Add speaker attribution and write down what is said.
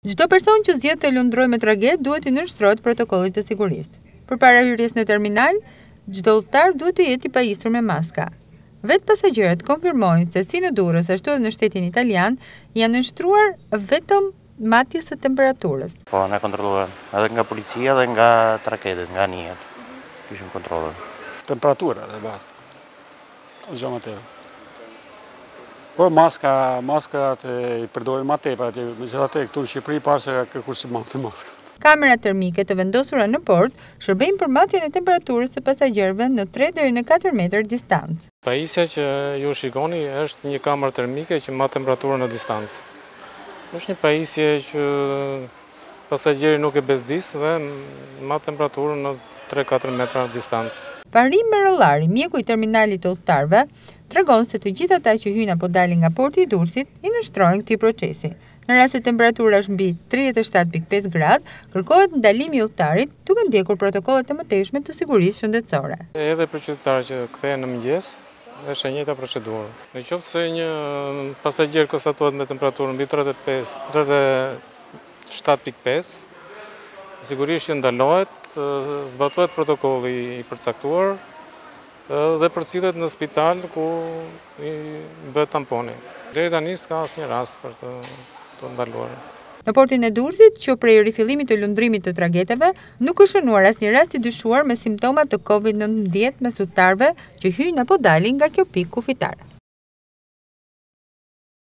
Speaker 1: Çdo person që zgjedh të lundrojë me traget duhet t'i nënshtrohet protokollit të sigurisë. Përpara hyrjes në terminal, çdo udhëtar duhet të jetë i pajisur me maska. Vetë pasagjerët konfirmojnë se si në Durrës ashtu edhe në shtetin italian janë nënshtruar vetëm matjes së temperaturës.
Speaker 2: Po, na kontrolluan edhe nga policia dhe nga tragetet, nga anijet. Kishim kontrolle.
Speaker 3: Temperatura dhe basta. Asgjë më tepër. Po maska, maskat i përdojnë ma tepër atje, megjithatë, këtu në Shqipëri pak se ka kërku shumë maska.
Speaker 1: Kamera termike të vendosura në port shërbejnë për matjen e temperaturës së pasagjerëve në tre deri në katër metra distancë.
Speaker 4: Pajisja që ju shikoni është një kamerë termike që mat temperaturën në distancë. Është një pajisje që Pasagjerin nuk e bezdis dhe mat temperaturën në tre katër metra distancë.
Speaker 1: Fahrim Merollari, mjeku i terminalit të udhëtarëve, tregon se të gjithë ata që hyjnë apo dalin nga porti i Durrësit i nënshtrohen këtij procesi. Në rast se temperatura është mbi tridhjetë e shtatë pikë pesë gradë, kërkohet ndalimi i udhëtarit, duke ndjekur protokollet e mëtejshme të sigurisë shëndetësore.
Speaker 4: Edhe për qytetarët që kthehen në mëngjes, është e njëjta procedurë. Në qoftë se një pasagjer konstatohet me temperaturë mbi tridhjetë e pesë, tridhjetë e. shtatë pikë pesë. Sigurisht që ndalohet, zbatohet protokolli i përcaktuar dhe përcillet në spital ku i bëhet tamponi. Deri tani s'ka asnjë rast për t'u ndaluar.
Speaker 1: Në portin e Durrësit, që prej rifillimit të lundrimit të trageteve, nuk është shënuar asnjë rast i dyshuar me simptoma të Covid nëntëmbëdhjetë mes udhëtarëve që hyjnë apo dalin nga kjo pikë kufitare.